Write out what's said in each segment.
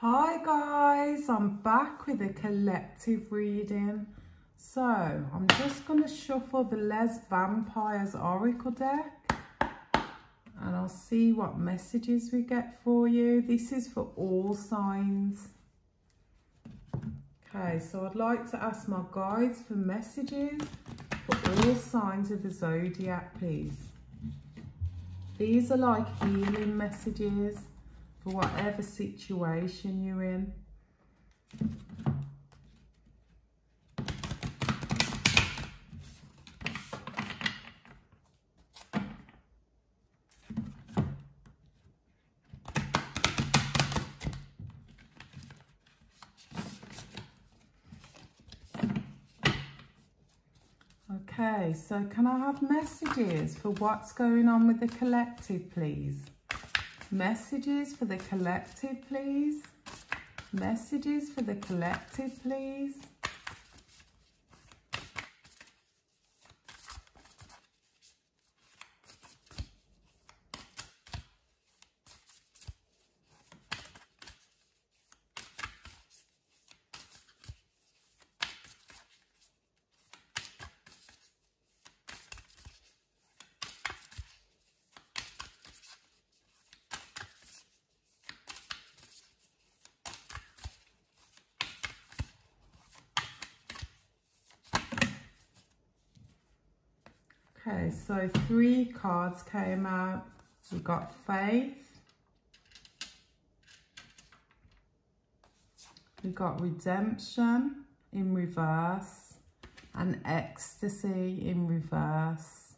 Hi guys, I'm back with a collective reading. So, I'm just going to shuffle the Les Vampires Oracle deck and I'll see what messages we get for you. This is for all signs. Okay, so I'd like to ask my guides for messages for all signs of the zodiac, please. These are like healing messages for whatever situation you're in. Okay, so can I have messages for what's going on with the collective, please? Messages for the collective, please. Messages for the collective, please. So three cards came out. We got faith. We got redemption in reverse and ecstasy in reverse.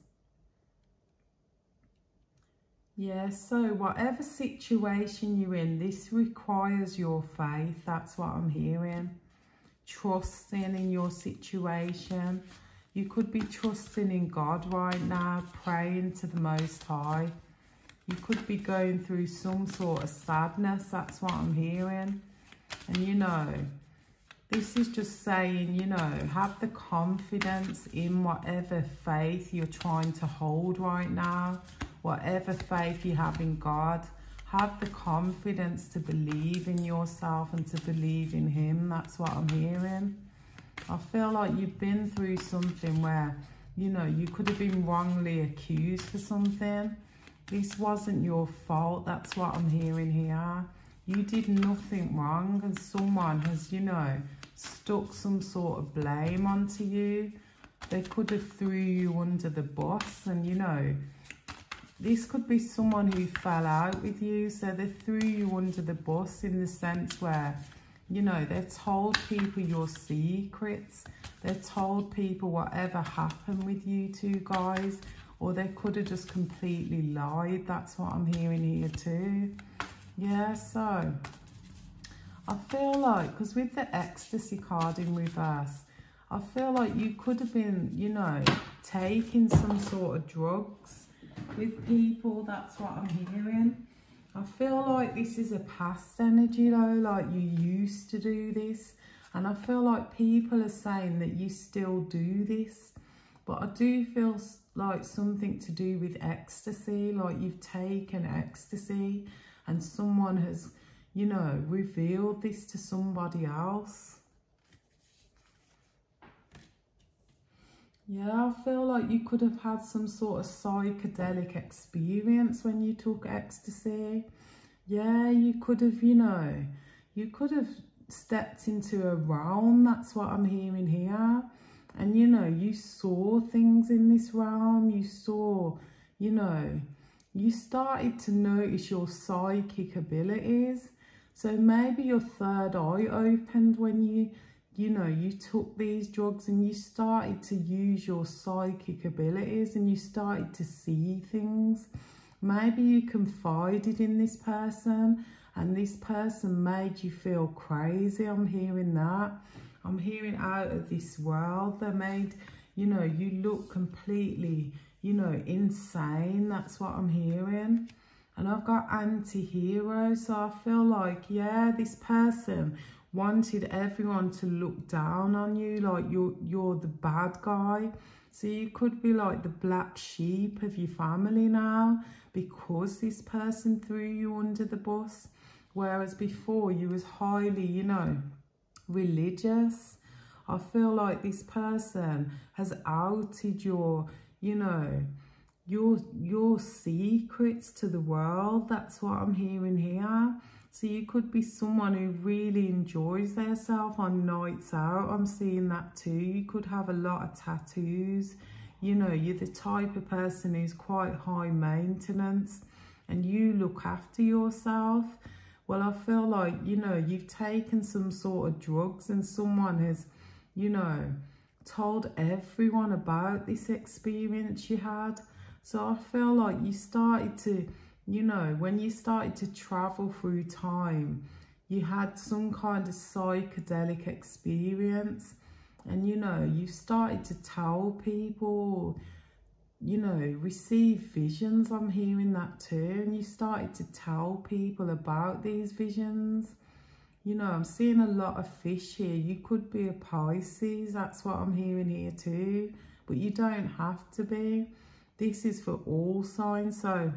Yeah, so whatever situation you're in, this requires your faith. That's what I'm hearing. Trusting in your situation you could be trusting in God right now, praying to the Most High. You could be going through some sort of sadness. That's what I'm hearing. And you know, this is just saying, you know, have the confidence in whatever faith you're trying to hold right now. Whatever faith you have in God. Have the confidence to believe in yourself and to believe in Him. That's what I'm hearing. I feel like you've been through something where, you know, you could have been wrongly accused for something. This wasn't your fault. That's what I'm hearing here. You did nothing wrong and someone has, you know, stuck some sort of blame onto you. They could have threw you under the bus and, you know, this could be someone who fell out with you. So they threw you under the bus in the sense where you know, they've told people your secrets. They've told people whatever happened with you two guys. Or they could have just completely lied. That's what I'm hearing here too. Yeah, so I feel like, because with the ecstasy card in reverse, I feel like you could have been, you know, taking some sort of drugs with people. That's what I'm hearing. I feel like this is a past energy though, like you used to do this. And I feel like people are saying that you still do this. But I do feel like something to do with ecstasy, like you've taken ecstasy and someone has, you know, revealed this to somebody else. Yeah, I feel like you could have had some sort of psychedelic experience when you took ecstasy. Yeah, you could have, you know, you could have stepped into a realm. That's what I'm hearing here. And, you know, you saw things in this realm. You saw, you know, you started to notice your psychic abilities. So maybe your third eye opened when you you know, you took these drugs and you started to use your psychic abilities and you started to see things. Maybe you confided in this person and this person made you feel crazy. I'm hearing that. I'm hearing out of this world. They made, you know, you look completely, you know, insane. That's what I'm hearing. And I've got anti-hero. So I feel like, yeah, this person wanted everyone to look down on you like you're you're the bad guy so you could be like the black sheep of your family now because this person threw you under the bus whereas before you was highly, you know, religious. I feel like this person has outed your, you know, your your secrets to the world. That's what I'm hearing here. So you could be someone who really enjoys themselves on nights out. I'm seeing that too. You could have a lot of tattoos. You know, you're the type of person who's quite high maintenance and you look after yourself. Well, I feel like, you know, you've taken some sort of drugs and someone has, you know, told everyone about this experience you had. So I feel like you started to you know, when you started to travel through time, you had some kind of psychedelic experience and, you know, you started to tell people, you know, receive visions. I'm hearing that too. And you started to tell people about these visions. You know, I'm seeing a lot of fish here. You could be a Pisces. That's what I'm hearing here too. But you don't have to be. This is for all signs. So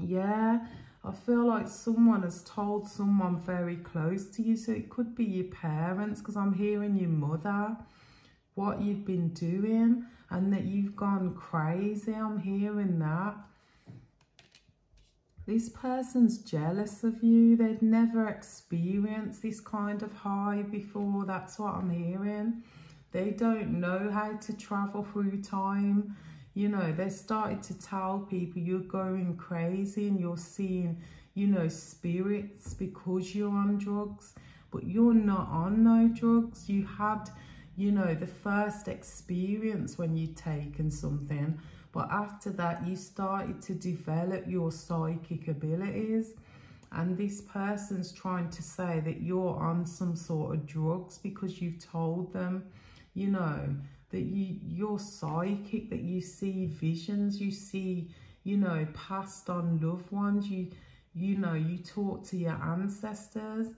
yeah, I feel like someone has told someone very close to you. So it could be your parents because I'm hearing your mother, what you've been doing and that you've gone crazy. I'm hearing that. This person's jealous of you. They've never experienced this kind of high before. That's what I'm hearing. They don't know how to travel through time you know, they started to tell people you're going crazy and you're seeing, you know, spirits because you're on drugs, but you're not on no drugs. You had, you know, the first experience when you'd taken something, but after that, you started to develop your psychic abilities. And this person's trying to say that you're on some sort of drugs because you've told them, you know, that you you're psychic, that you see visions, you see, you know, passed on loved ones, you you know, you talk to your ancestors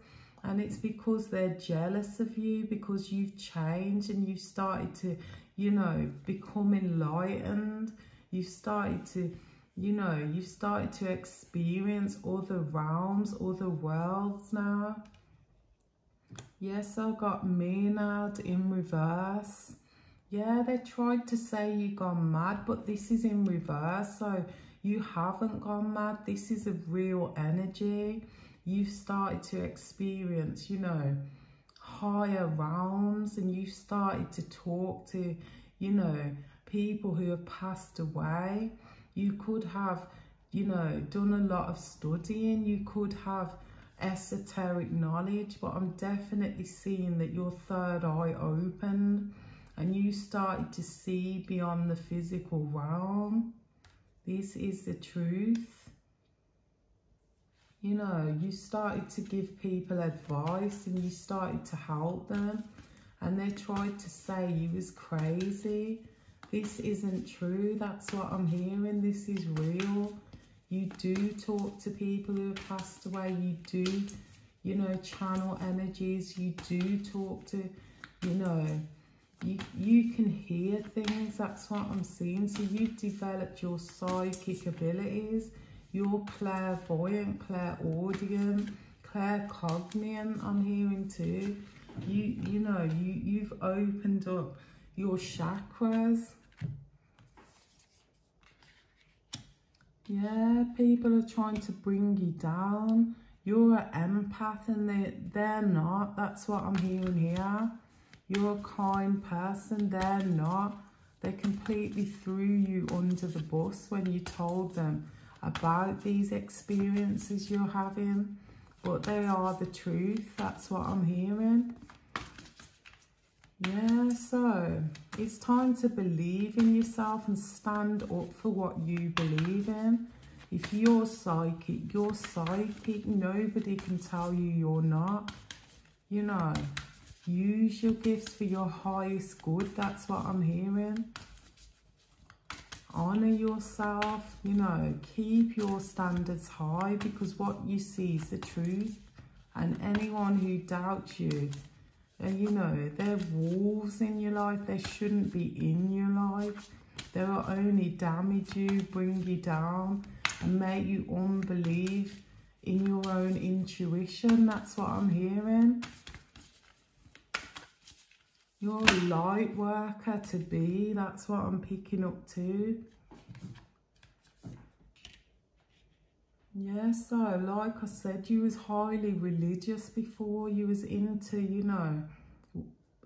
and it's because they're jealous of you because you've changed and you've started to, you know, become enlightened. You've started to, you know, you've started to experience other realms, other worlds now. Yes, i've got Maynard in reverse. Yeah, they tried to say you gone mad, but this is in reverse. So you haven't gone mad. This is a real energy. You've started to experience, you know, higher realms and you've started to talk to, you know, people who have passed away. You could have, you know, done a lot of studying. You could have esoteric knowledge, but I'm definitely seeing that your third eye opened and you started to see beyond the physical realm. This is the truth. You know, you started to give people advice and you started to help them and they tried to say you was crazy. This isn't true. That's what I'm hearing. This is real. You do talk to people who have passed away. You do, you know, channel energies. You do talk to, you know, you, you can hear things, that's what I'm seeing. So you've developed your psychic abilities, your clairvoyant, clairaudient, claircognient, I'm hearing too. You, you know, you, you've opened up your chakras. Yeah, people are trying to bring you down. You're an empath and they, they're not. That's what I'm hearing here. You're a kind person. They're not. They completely threw you under the bus when you told them about these experiences you're having. But they are the truth. That's what I'm hearing. Yeah, so it's time to believe in yourself and stand up for what you believe in. If you're psychic, you're psychic. Nobody can tell you you're not. You know, Use your gifts for your highest good. That's what I'm hearing. Honor yourself. You know, keep your standards high because what you see is the truth. And anyone who doubts you, uh, you know, they're wolves in your life. They shouldn't be in your life. They will only damage you, bring you down, and make you unbelieve in your own intuition. That's what I'm hearing. You're a light worker to be. That's what I'm picking up too. Yeah, so like I said, you was highly religious before. You was into, you know,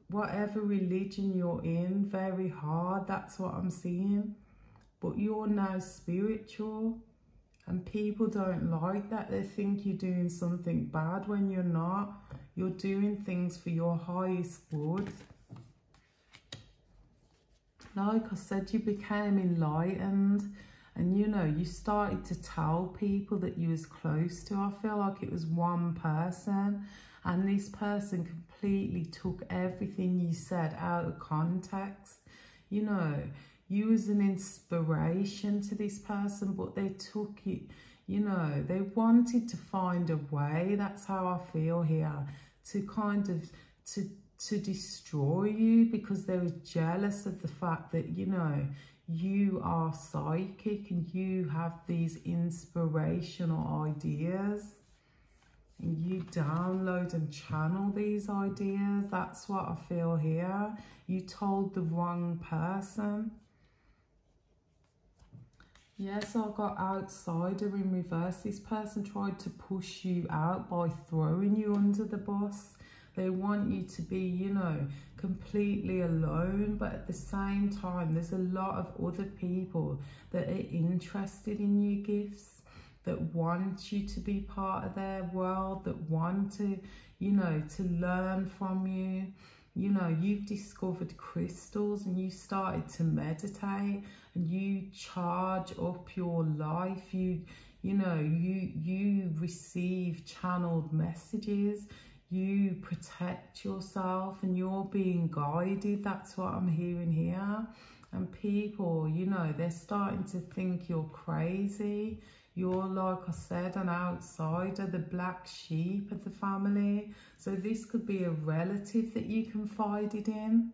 whatever religion you're in, very hard. That's what I'm seeing. But you're now spiritual. And people don't like that. They think you're doing something bad when you're not. You're doing things for your highest good. Like I said, you became enlightened and you know you started to tell people that you was close to. I feel like it was one person and this person completely took everything you said out of context. You know you was an inspiration to this person but they took it you know they wanted to find a way. That's how i feel here to kind of to to destroy you because they were jealous of the fact that you know you are psychic and you have these inspirational ideas and you download and channel these ideas. That's what I feel here. You told the wrong person. Yes, I got outsider in reverse. This person tried to push you out by throwing you under the bus. They want you to be, you know, completely alone. But at the same time, there's a lot of other people that are interested in your gifts, that want you to be part of their world, that want to, you know, to learn from you. You know, you've discovered crystals and you started to meditate and you charge up your life. You, you know, you, you receive channeled messages you protect yourself and you're being guided. That's what I'm hearing here. And people, you know, they're starting to think you're crazy. You're, like I said, an outsider, the black sheep of the family. So this could be a relative that you confided in.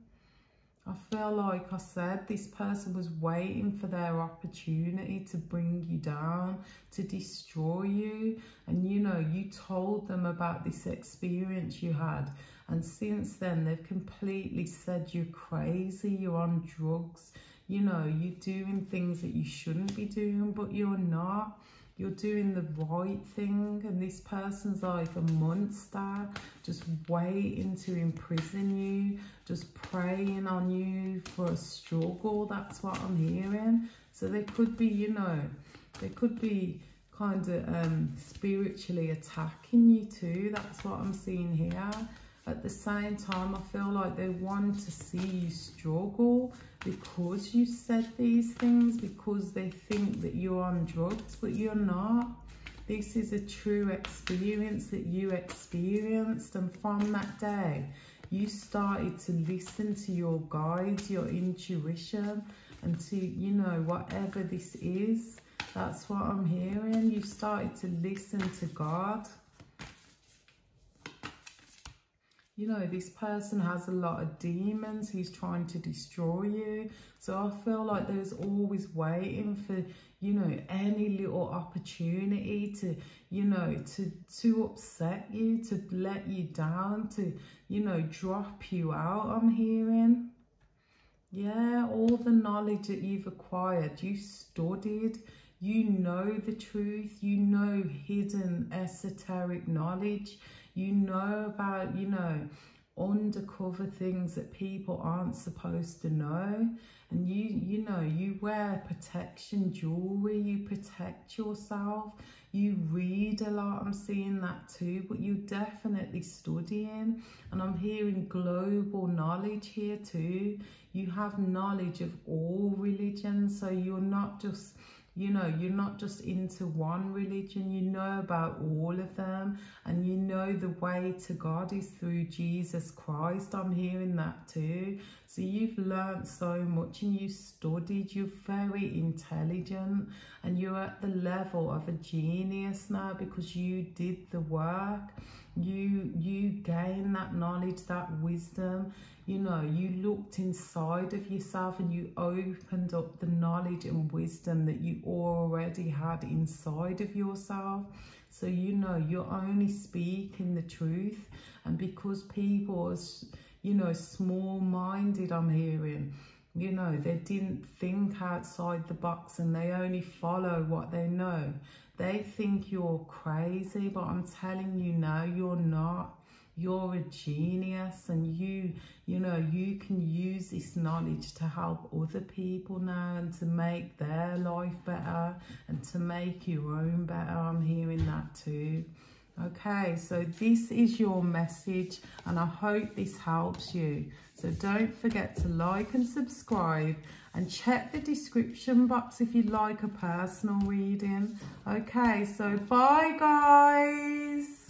I feel like I said this person was waiting for their opportunity to bring you down, to destroy you. And you know, you told them about this experience you had. And since then, they've completely said you're crazy, you're on drugs, you know, you're doing things that you shouldn't be doing, but you're not you're doing the right thing and this person's like a monster just waiting to imprison you just preying on you for a struggle that's what i'm hearing. So they could be you know they could be kind of um spiritually attacking you too that's what i'm seeing here at the same time, I feel like they want to see you struggle because you said these things, because they think that you're on drugs, but you're not. This is a true experience that you experienced, and from that day, you started to listen to your guides, your intuition, and to, you know, whatever this is. That's what I'm hearing. You started to listen to God. You know, this person has a lot of demons. He's trying to destroy you. So I feel like there's always waiting for, you know, any little opportunity to, you know, to, to upset you, to let you down, to, you know, drop you out, I'm hearing. Yeah, all the knowledge that you've acquired, you studied, you know the truth, you know hidden esoteric knowledge, you know about, you know, undercover things that people aren't supposed to know. And you, you know, you wear protection jewelry, you protect yourself, you read a lot, I'm seeing that too, but you're definitely studying. And I'm hearing global knowledge here too. You have knowledge of all religions, so you're not just you know, you're not just into one religion, you know about all of them, and you know the way to God is through Jesus Christ. I'm hearing that too. So you've learned so much and you studied, you're very intelligent, and you're at the level of a genius now because you did the work. You you gain that knowledge, that wisdom, you know, you looked inside of yourself and you opened up the knowledge and wisdom that you already had inside of yourself. So you know you're only speaking the truth. And because people are, you know, small-minded, I'm hearing, you know, they didn't think outside the box and they only follow what they know. They think you're crazy, but I'm telling you no, you're not. You're a genius and you you know you can use this knowledge to help other people now and to make their life better and to make your own better. I'm hearing that too. Okay so this is your message and i hope this helps you. So don't forget to like and subscribe and check the description box if you'd like a personal reading. Okay so bye guys